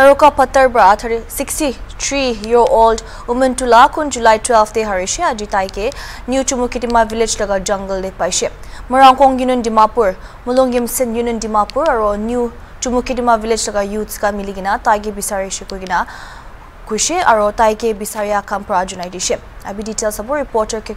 Taruka Patar Bra 63 year old woman Tula kun July 12 te harishe aji taike New Chumukitima village laga jungle de paishe Marangkong Union Dimapur Mulongim Sen Union Dimapur aro New Chumukitima village laga youths ka miligina taike bisari shikugina kuishe aro taike bisaria kampra junai dishe abi details abo reporter ke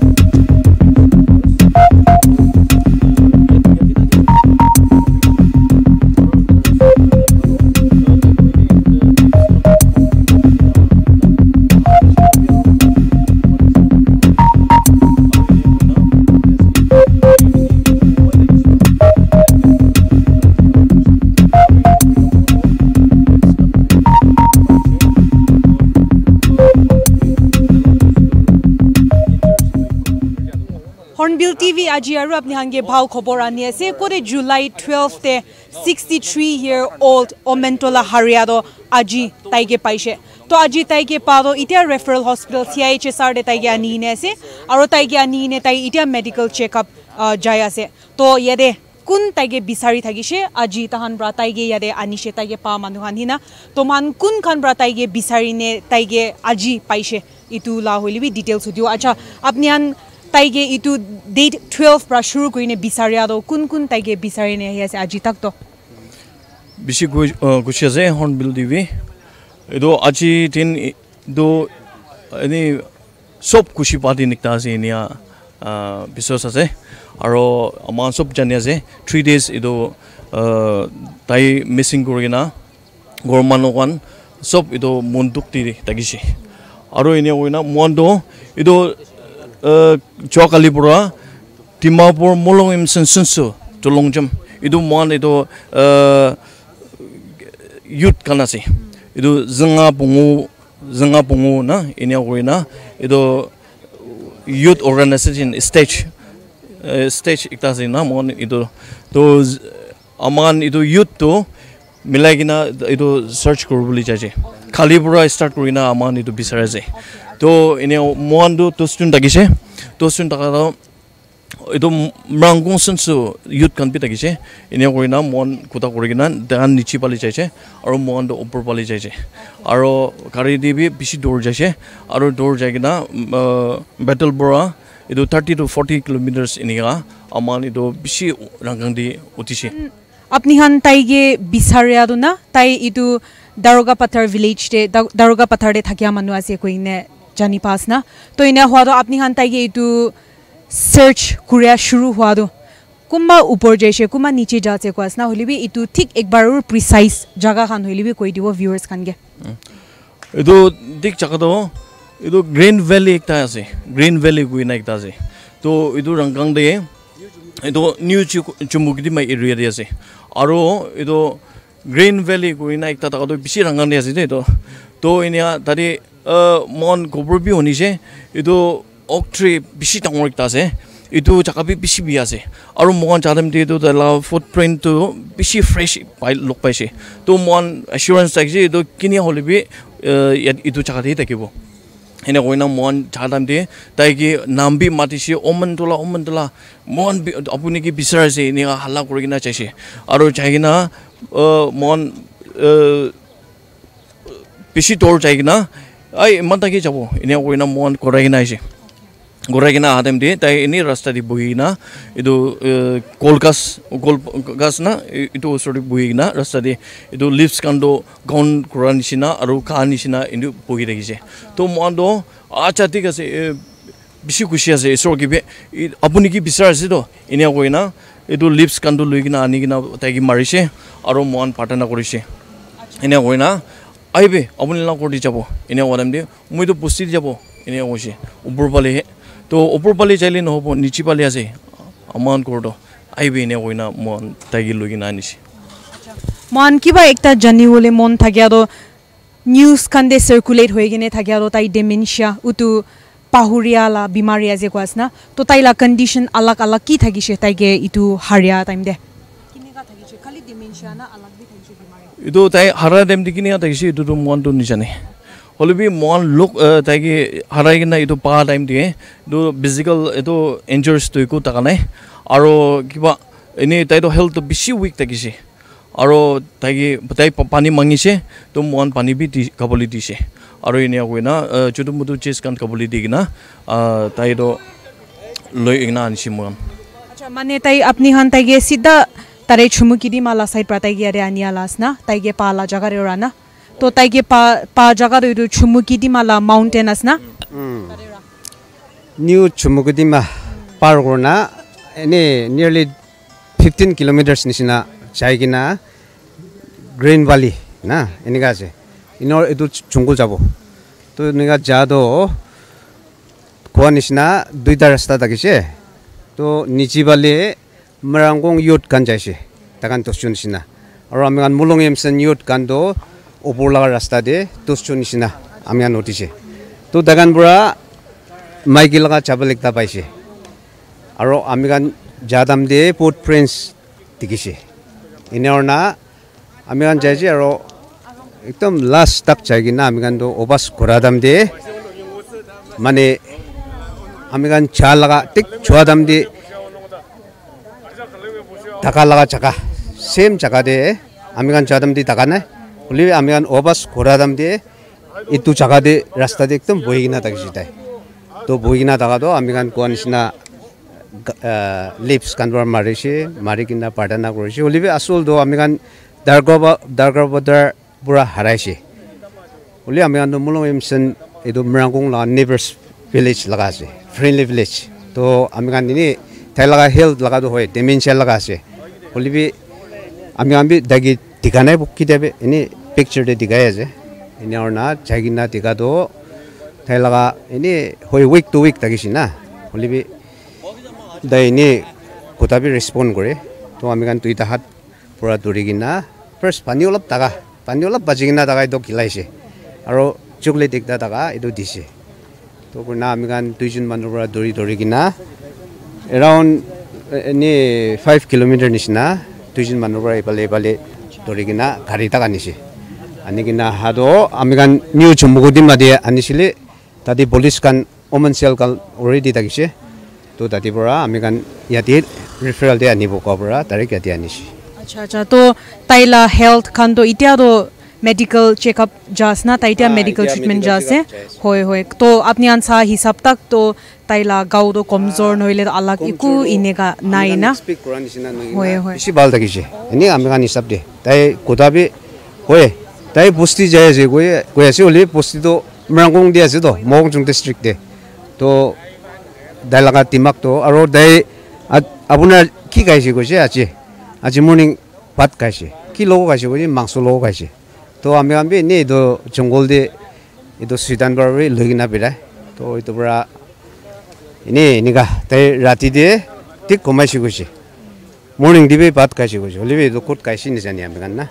Hornbill TV আজি আৰু আপুনি হাংগে ভাল খবৰ আনি আছে কোৰে July টুৱেলভতে ছিক্সটি থ্ৰী ইয়েৰ অল্ড অমেণ্টলা হাৰিয়াদ আজি তাইকে পাইছে তো আজি তাইকে পাব এতিয়া referral hospital C I H S R দে তাইকে আনি কিনে আছে আৰু তাইকে আনি কিনে তাই এতিয়া মেডিকেল চেকআপ যাই আছে তো ইয়াতে কোন তাইকে বিচাৰি থাকিছে আজি তাহান পৰা তাইকে ইয়াতে আনিছে তাইকে পা মানুহখান হিনা তো মান কোনখান পৰা তাইকে বিচাৰিনে তাইকে আজি পাইছে ইটো লা হ'লিবি ডিটেইলছ সুধিও আচ্ছা আপুনি আন তাইকে ইটো ডেট টুৱেলভ পৰা শুৰু কৰিনে বিচাৰি আৰু কোন কোন তাইকে বিচাৰিনে আহি আছে আজি তাকতো বেছি গুচি আছে হৰ্ণবিল টিভি এইটো আজি দিন এইটো এনেই চব খুচি পাতি নিকটা আছে এনেয়া বিশ্বাস আছে আৰু আমাৰ চব জানি আছে থ্ৰী ডেইজ এইটো তাই মিচিং কৰি কিনা ঘৰৰ মানুহখন চব এইটো মন দুখ দি থাকিছে আৰু এনে কৰি না মনটো এইটো যোৱাকালিৰ পৰা ডিমাপুৰ মলং ইমচন চুনচু টলংজম এইটো মন এইটো ase itu zenga pungu zenga pungu na inya koi na itu youth organization stage uh, stage ikta ase na mon itu to aman itu youth to মিলাই কিনা এইটো চাৰ্চ কৰিবলৈ যাইছে খালি পৰা ষ্টাৰ্ট কৰি না আমাৰ এইটো বিচাৰে যায় তো এনে মনটো টষ্টুন থাকিছে টষ্টুন থকা এইটো মৰাংকং চেঞ্চো ইউথ কানপি থাকিছে। এনে কৰি না মন কোটা কৰি কিনা দেহান নিচি পালি যাইছে আৰু মনটো ওপৰ পালি যাইছে। আৰু গাড়ী দি বি বেছি দৌৰ যাইছে আৰু দৌৰ যাই কিনা বেটেল পৰা এইটো থাৰ্টি টু ফৰ্টি কিলোমিটাৰ্ছ এনেকুৱা আমাৰ এইটো বেছি ৰাংগাং দি উঠিছে। আপুনি হান তাইকে বিচাৰে আৰু না তাই ইটো দাৰোগা পাথাৰ ভিলেজ দে দাৰোগা পাথাৰ দে থাকিয়া মানুহ আছে কিনে জানি পাছ না তো এনে হোৱাটো আপুনি হান তাইকে এইটো চাৰ্চ কৰিয়া শুৰু হোৱাটো। কোনোবা ওপৰ যাইছে কোনোবা নিচে যাচ্ছে কোৱাছ না হ'লে বি এইটো ঠিক একবাৰৰ প্ৰিচাইজ জাগাখান হ'লে বি কৈ দিব ভিউৱাৰ্ছ খানগে এইটো ঠিক জাগাটো এইটো গ্ৰীণ ভেলী একটা আছে। গ্ৰীণ ভেলী গৈ না একটা আছে। তো এইটো ৰাংগাং দে এইটো নিউ চুম্বুকিটি মাই এৰিয়া দি আছে আৰু এইটো গ্ৰীণ ভেলী গৈ না একটা তাকাটো বেছি দি আছে দেই এইটো তো এনেয়া তাতে মন গোবৰ বি শুনিছে এইটো ওক ট্ৰি বেছি ডাঙৰ একটা আছে এইটো জাগা বি বেছি বি আছে আৰু মন জাদাম দি এইটো ফুট প্ৰিণ্টটো বেছি ফ্ৰেছ পাই লগ পাইছে তো মন এচুৰেঞ্চ থাকিছে এইটো কিনি হ'লে বি ইয়াত এইটো জাগাতেই থাকিব এনেকৈ না মন জাদাম দি তাইকি নাম বি মাতিছে অমন তোলা অমন তোলা মন আপুনি কি বিচাৰিছে এনেকুৱা হাল্লা কৰি কিনে চাইছে আৰু চাই কিনা মন বেছি দৌৰ যাই কিনা এই ইমান তাকে যাব এনে কৰি না মন কৰাই কিনে আহিছে ঘূৰাই কিনে আহা টাইম দিয়ে তাই এনেই ৰাস্তা দি বহি কিনা এইটো কলগাছ কল গাছ না এইটো ওচৰতে বহি কিনা ৰাস্তা দি এইটো লিভছ কাণ্ডো গাউন কৰাৰ নিচিনা আৰু ঘাঁহ নিচিনা এইটো বহি থাকিছে তো মনটো আচ্ছা ঠিক আছে বেছি খুচি আছে ঈশ্বৰ কিবে আপুনি কি বিচাৰিছে তো এনে কৈ না এইটো লিভছ কাণ্ডো লৈ কিনে আনি কিনে তাইক মাৰিছে আৰু মন প্ৰাৰ্থনা কৰিছে এনে কৈ না আহিবে আপুনি কৰি যাব এনে কোৱা টাইম দিয়ে মইতো পুষ্টি যাব এনে কৈছে ওপৰ পালেহে তো ওপৰ পালি যাইলে নহ'ব নিচি পালি আছে আমাৰ কৰোঁতো আহিবি এনে কৈ না মন তাইক লৈ কিনে আনিছে। মান কিবা একটা জানিবলৈ মন থাকে আৰু নিউজ খান্দে চাৰ্কুলেট হৈ কিনে থাকে আৰু তাই ডেমেনচিয়া উটো পাহুৰীয়ালা বেমাৰী আছে কোৱাছ না। তো তাইলা কণ্ডিশ্যন আলাগ আলাগ কি থাকিছে? তাইকে ইটো হাৰিয়া টাইম দে। না এইটো তাই হাৰাই টাইম দি কিনে থাকিছে এইটোতো মনটো নিজানে। হ'লে বি মন লোক তাইকে হাৰাই কিনে এইটো পা টাইম দিয়ে। এইটো ফিজিকেল এইটো ইঞ্জুৰিছটো একো থকা নাই। আৰু কিবা এনেই তাইতো হেল্থটো বেছি উইক থাকিছে। আৰু তাইকে তাই পানী মাঙিছে তো মন পানী বি দি খাবলৈ দিছে। আৰু এনেকুৱা কৈ না চুটু মুটু চিজ কান খাবলৈ দি কিনা তাইতো লৈ কিনা আনিছে মন মানে তাই আপনি হান তাইগে সিধা তাৰে চুমুকি দি মালা সাইড পৰা তাইগে ইয়াৰে আনিয়া লাছ না তাইগে পালা জাগাৰে না তো তাইগে পা পা জাগাৰ এইটো চুমুকি দি মালা মাউণ্টেন আছ না নিউ চুমুকুডিমা পাৰ কৰোঁ এনেই নিয়াৰলি ফিফটিন কিলোমিটাৰ্ছ নিচিনা যাই কিনা গ্ৰীণ ভালি না এনেকুৱা আছে ইনৰ এইটো চুংকুল যাব তো এনেকুৱা যাওঁতো কোৱা নিচিনা দুইটা ৰাস্তা থাকিছে তো নিচি বালি মৰাংগং ইউথ গান যাইছে তাকান তস্যু নিচিনা আৰু আমি গান মুলং এমচেন ইউথ গানটো ওপৰ লগা ৰাস্তা দিয়ে তস্যু নিচিনা। আমি উঠিছে তো তাকান পৰা মাইকী লগা চাবল একটা পাইছে। আৰু আমি গান যাদাম দিয়ে ফুট প্ৰিন্স দেখিছে। এনেৰ না আমি গান যাইছে আৰু একদম লাষ্ট তাক যাই কিনা আমি গানটো অবাস ঘোৰা দাম দিয়ে। মানে আমি গান চা লগা ঠিক চোৱা দাম দিয়ে। টাকা লগা চাকা সেম চাকা দিয়ে। আমি গান চোৱা দাম দি টাকা নাই। হলি আমি অবাস ঘোৰা দাম দিয়ে এইটো চাকা দিয়ে ৰাস্তা দিয়ে একদম বহি কিনা থাকিছে তাই তো বহি কিনা থকাটো আমি গান কোৱা নিচিনা লিপছ কাণবোৰ মাৰিছে মাৰি কিনা প্ৰাৰ্থনা কৰিছে হ'লেবি আচলটো আমি গান দাৰ্গব দাৰ্গবদাৰ পৰা হাৰাইছে বুলি আমি গান মূলং এমচন এইটো মৰাংকং লগা নেবাৰ্ছ ভিলেজ লগা আছে ফ্ৰেণ্ডলি ভিলেজ তো আমি গান এনেই ঠাই লগা হেল্থ লগাটো হয় ডেমেঞ্চিয়া লগা আছে হ'লেবি আমি আমি দাগি টিকা নাই কেতিয়াবা এনেই টিকাই আছে। এনেই আৰু না যাই কিনা টিকাটো ঠাই লগা এনেই হয় উইক টু উইক থাকিছে না। হ'লেবি দাই এনেই গোটাবি ৰেচপণ্ড কৰে। তো আমি কাৰণ দুইটা হাত পূৰা দৌৰি কিনা ফাৰ্ষ্ট পানী অলপ টাকা পানী অলপ বাজি কিনা টাকা এইটো খিলাইছে আৰু চকলেট একটা টাকা এইটো দিছে। তো না আমি কাৰণ দুইজন মানুহৰ পৰা দৌৰি দৌৰি কিনা এৰাউণ্ড এনেই ফাইভ কিলোমিটাৰ নিচিনা দুইজন মানুহৰ পৰা এইফালে এইফালে দৌৰি কিনা গাড়ী তাক আনিছে আনি কিনা হাতো আমি কাৰণ নিউ চুম্বুকুদি মাতি আনিছিলে তাতে পুলিচ কান ওমেন চেল কাল অলৰেডি থাকিছে তো তাতে পৰা আমি কাৰণ ইয়াতে ৰিফাৰেল দিয়ে আনিব কোৱাৰ পৰা ডাইৰেক্ট ইয়াতে আনিছে আচ্ছা আচ্ছা তো তাইলা হেল্থ খান তো এতিয়াতো মেডিকেল চেকআপ যাছ না তাই এতিয়া হা, মেডিকেল এতিয়া ট্ৰিটমেণ্ট medical যাছে checkup যাইছে। হয় হয় তো আপুনি আনচা হিচাপ তাক তো তাইলা গাঁৱতো কমজোৰ নহ'লে আলাগ একো এনেকা নাই না হয়, হয়। বেছি ভাল থাকিছে এনেই তাই বস্তি যাই আছে গৈ গৈ আছে হ'লে বস্তিটো মৰাংগং দি আছে তো মহংজং ডিষ্ট্ৰিক্ট দে তো দাই লগা টিমাকটো আৰু দাই আপোনাৰ কি খাইছে কৈছে আজি আজি মৰ্ণিং ভাত খাইছে কি লগত খাইছে কৈছে মাংস লগত খাইছে তো আমি আমি এনেই এইটো জংঘল দি এইটো চুইটান বাৰু লৈ কিনা বিৰাই তো এইটোৰ পৰা এনেই এনেকা তাই ৰাতি দিয়ে ঠিক কমাইছে গৈছে মৰ্ণিং দিবি ভাত খাইছে গৈছে হ'লে এইটো ক'ত খাইছে নাজানি আমি কাৰণ না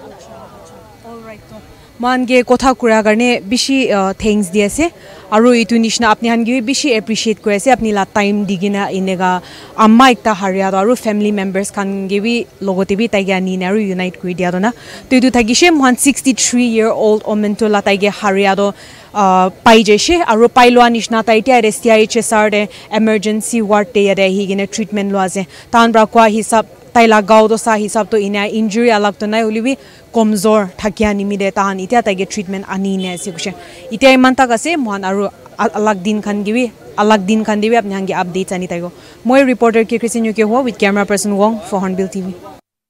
মানগে কথা কুৰাৰ কাৰণে বেছি থেংকছ দি আছে। আৰু এইটো নিচিনা আপুনি হানগে বেছি এপ্ৰিচিয়েট কৰি আছে। আপুনি লা টাইম দি কিনে এনেকা আম্মা একটা হাৰিয়াটো আৰু ফেমিলি মেম্বাৰ্ছ খানগে বি লগতে বি তাইগে আনি কিনে আৰু ইউনাইট কৰি দিয়াটো না তো এইটো থাকিছে মহান ছিক্সটি থ্ৰী ইয়েৰ অল্ড অমেনটো লা তাইগে হাৰিয়াটো পাই যাইছে। আৰু পাই লোৱা নিচিনা তাই এতিয়া S T I H S R emergency ward ইয়াতে আহি কিনে ট্ৰিটমেণ্ট লোৱা আছে। তাহান পৰা কোৱা হিচাপ তাই গাঁৱতো চাহ হিচাপটো ইনে ইঞ্জুৰি আলাগটো নাই হ'লেবি কমজোৰ থাকি আনিমি দে তাহান এতিয়া তাইকে ট্ৰিটমেণ্ট আনি নে আছে কৈছে এতিয়া ইমান তাক আছে মহান আৰু আ- আলাগ দিন খান গিবি আলাগ দিন খান দিবি আপুনি হাংগে আপডেটছ আনি তাইক মই ৰিপৰ্টাৰ কে ক্ৰিচিন ইউ কে হোৱা উইথ কেমেৰা পাৰ্চন ৱং ফৰ হৰ্ণবিল টিভি